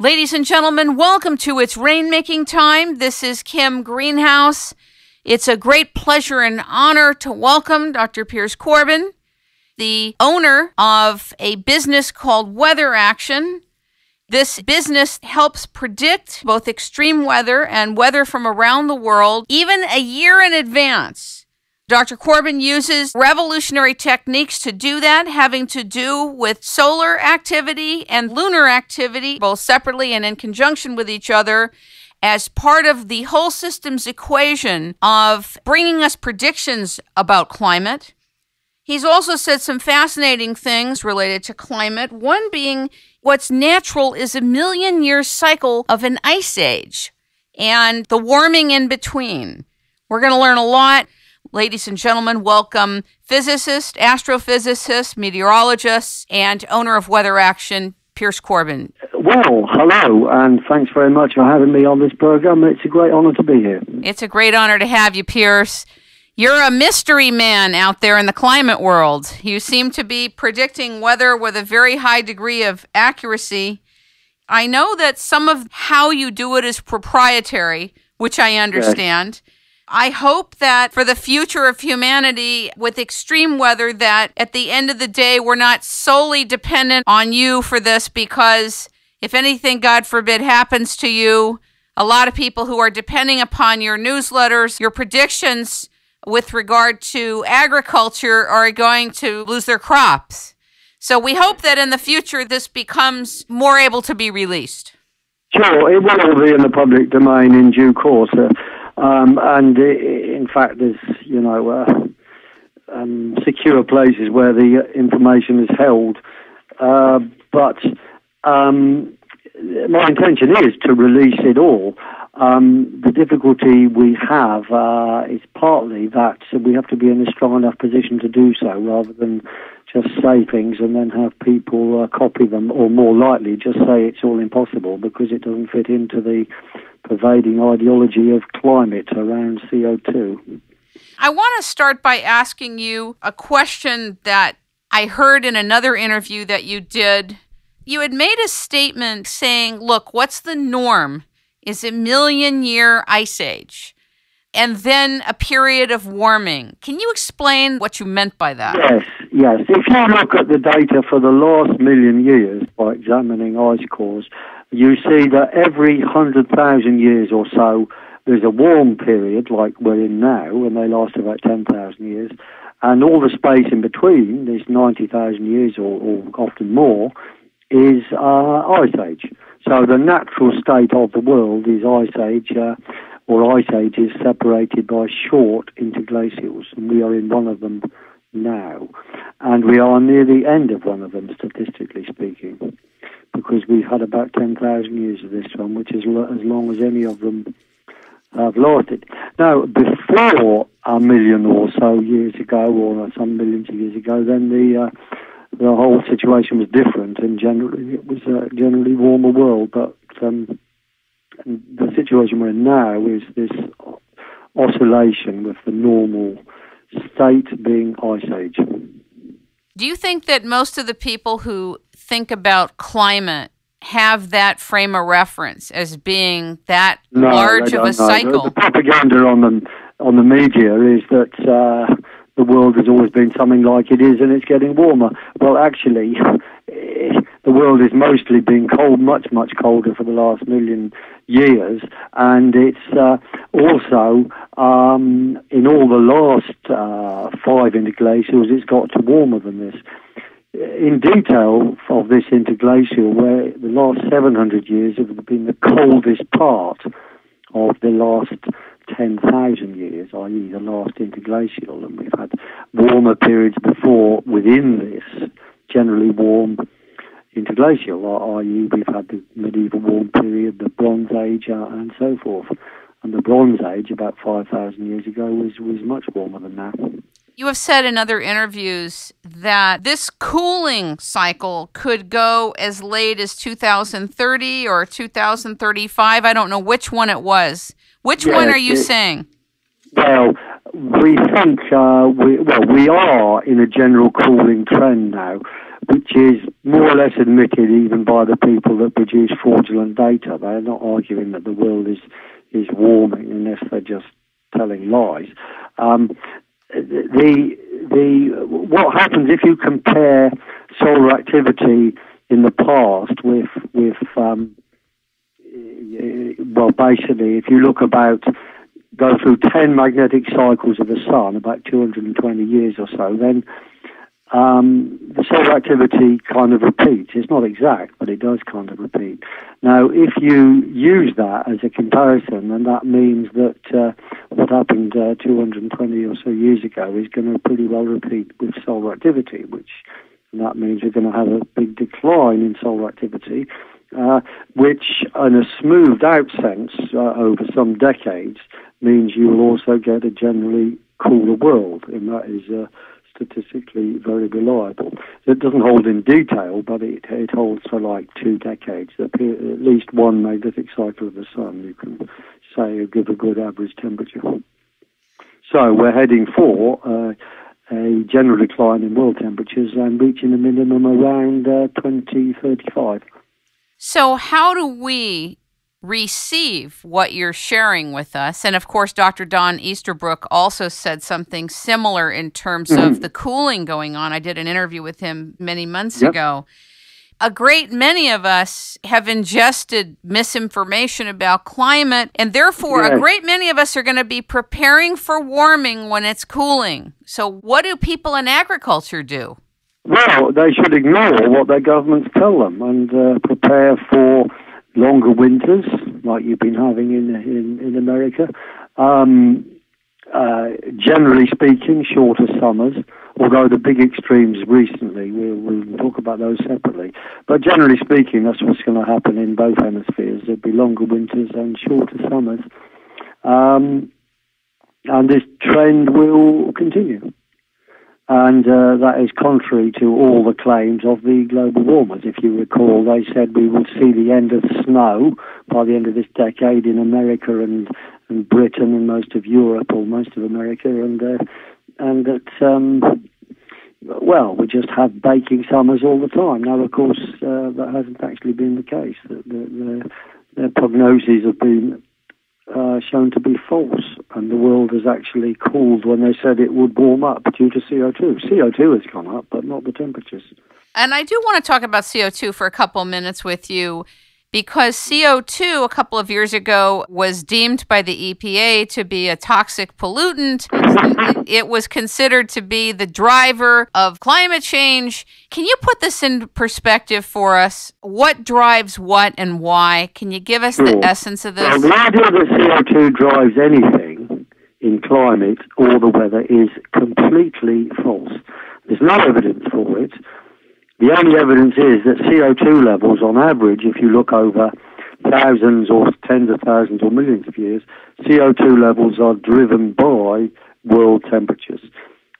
Ladies and gentlemen, welcome to It's Rainmaking Time. This is Kim Greenhouse. It's a great pleasure and honor to welcome Dr. Piers Corbyn, the owner of a business called Weather Action. This business helps predict both extreme weather and weather from around the world, even a year in advance. Dr. Corbyn uses revolutionary techniques to do that, having to do with solar activity and lunar activity, both separately and in conjunction with each other, as part of the whole system's equation of bringing us predictions about climate. He's also said some fascinating things related to climate, one being what's natural is a million year cycle of an ice age and the warming in between. We're going to learn a lot. Ladies and gentlemen, welcome physicist, astrophysicist, meteorologist, and owner of Weather Action, Piers Corbyn. Well, hello, and thanks very much for having me on this program. It's a great honor to be here. It's a great honor to have you, Piers. You're a mystery man out there in the climate world. You seem to be predicting weather with a very high degree of accuracy. I know that some of how you do it is proprietary, which I understand. Yes. I hope that for the future of humanity with extreme weather, that at the end of the day, we're not solely dependent on you for this because if anything, God forbid, happens to you, a lot of people who are depending upon your newsletters, your predictions with regard to agriculture are going to lose their crops. So we hope that in the future this becomes more able to be released. Sure, it will be in the public domain in due course. Uh, um, and in fact, there's you know uh, um, secure places where the information is held. Uh, but um, my intention is to release it all. Um, the difficulty we have uh, is partly that we have to be in a strong enough position to do so, rather than just say things and then have people uh, copy them, or more likely, just say it's all impossible because it doesn't fit into the pervading ideology of climate around CO2. I want to start by asking you a question that I heard in another interview that you did. You had made a statement saying, look, what's the norm? Is a million year ice age and then a period of warming. Can you explain what you meant by that? Yes, yes. If you look at the data for the last million years by examining ice cores, you see that every 100,000 years or so, there's a warm period like we're in now, and they last about 10,000 years. And all the space in between, this 90,000 years or, or, often more, is uh, ice age. So the natural state of the world is ice age, uh, or ice ages separated by short interglacials, and we are in one of them now. And we are near the end of one of them, statistically speaking because we've had about 10,000 years of this one, which is lo- as long as any of them have lasted. Now, before a million or so years ago, or some millions of years ago, then the uh, the whole situation was different, and generally it was a generally warmer world. But um, the situation we're in now is this oscillation with the normal state being ice age. Do you think that most of the people who think about climate have that frame of reference as being that no, large of a cycle? The, the, propaganda on the on the media is that uh, the world has always been something like it is, and it's getting warmer. Well, actually, the world has mostly been cold, much much colder for the last million years, and it's uh, also um, in all the last uh, five interglacials, it's got to warmer than this in detail of this interglacial, where the last 700 years have been the coldest part of the last 10,000 years, i.e., the last interglacial, and we've had warmer periods before within this generally warm interglacial, i.e., we've had the medieval warm period, the Bronze Age, uh, and so forth. And the Bronze Age, about 5,000 years ago, was, was much warmer than that. You have said in other interviews that this cooling cycle could go as late as 2030 or 2035. I don't know which one it was. Which yes, one are you it, saying? Well, we think uh, we well we are in a general cooling trend now. which is more or less admitted even by the people that produce fraudulent data. They're not arguing that the world is, is warming unless they're just telling lies. Um, the, the, what happens if you compare solar activity in the past with, with um, well, basically, if you look about go through 10 magnetic cycles of the sun, about 220 years or so, then um, the solar activity kind of repeats. It's not exact, but it does kind of repeat. Now, if you use that as a comparison, then that means that uh, what happened uh, 220 or so years ago is going to pretty well repeat with solar activity, which that means we're going to have a big decline in solar activity, uh, which, in a smoothed out sense uh, over some decades, means you will also get a generally cooler world, and that is uh, statistically very reliable. It doesn't hold in detail, but it, it holds for like two decades. At least one magnetic cycle of the sun, you can say, give a good average temperature. So we're heading for uh, a general decline in world temperatures and reaching a minimum around uh, 2035. So, how do we receive what you're sharing with us. And of course, Dr. Don Easterbrook also said something similar in terms mm-hmm. of the cooling going on. I did an interview with him many months yep. ago. A great many of us have ingested misinformation about climate, and therefore, yes. a great many of us are going to be preparing for warming when it's cooling. So, what do people in agriculture do? Well, they should ignore what their governments tell them and uh, prepare for longer winters, like you've been having in in, in America. Um, uh, generally speaking, shorter summers. Although the big extremes recently, we'll, we'll talk about those separately. But generally speaking, that's what's going to happen in both hemispheres. There'll be longer winters and shorter summers, um, and this trend will continue and uh, that is contrary to all the claims of the global warmers. If you recall, they said we will see the end of snow by the end of this decade in America and, and Britain and most of Europe or most of America, and uh, and that. Um, well, we just have baking summers all the time. Now, of course, uh, that hasn't actually been the case. The, the, the, the prognoses have been uh, shown to be false, and the world has actually cooled when they said it would warm up due to CO2. CO2 has gone up, but not the temperatures. And I do want to talk about CO2 for a couple minutes with you because CO2 a couple of years ago was deemed by the EPA to be a toxic pollutant. it was considered to be the driver of climate change. Can you put this in perspective for us? What drives what and why? Can you give us sure. the essence of this? The idea that CO2 drives anything in climate or the weather is completely false. There's no evidence for it. The only evidence is that CO2 levels, on average, if you look over thousands or tens of thousands or millions of years, CO2 levels are driven by world temperatures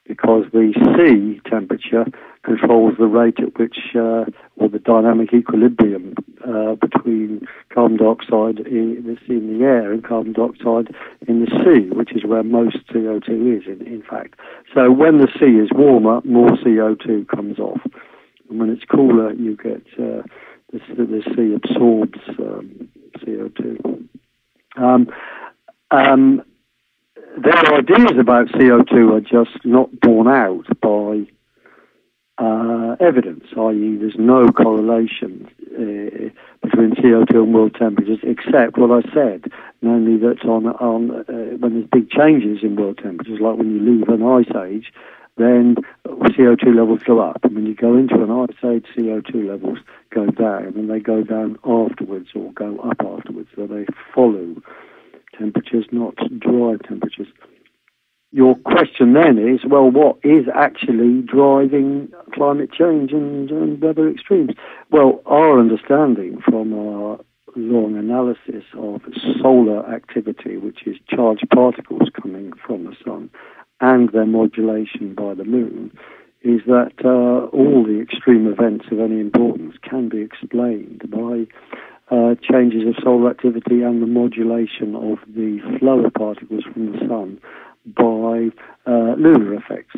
because the sea temperature controls the rate at which, uh, or the dynamic equilibrium uh, between carbon dioxide in the, in the air and carbon dioxide in the sea, which is where most CO2 is, in, in fact. So when the sea is warmer, more CO2 comes off. And when it's cooler, you get uh, the, sea absorbs um, CO2. Um, um, their ideas about CO2 are just not borne out by uh, evidence, i.e., there's no correlation uh, between CO2 and world temperatures, except what I said, namely that on, on uh, when there's big changes in world temperatures, like when you leave an ice age, then CO2 levels go up. And when you go into an ice age, CO2 levels go down, and they go down afterwards or go up afterwards. So they follow temperatures, not drive temperatures. Your question then is, well, what is actually driving climate change and, and weather extremes? Well, our understanding from our long analysis of solar activity, which is charged particles coming from the sun, and their modulation by the moon is that uh, all the extreme events of any importance can be explained by uh, changes of solar activity and the modulation of the flow of particles from the sun by uh, lunar effects.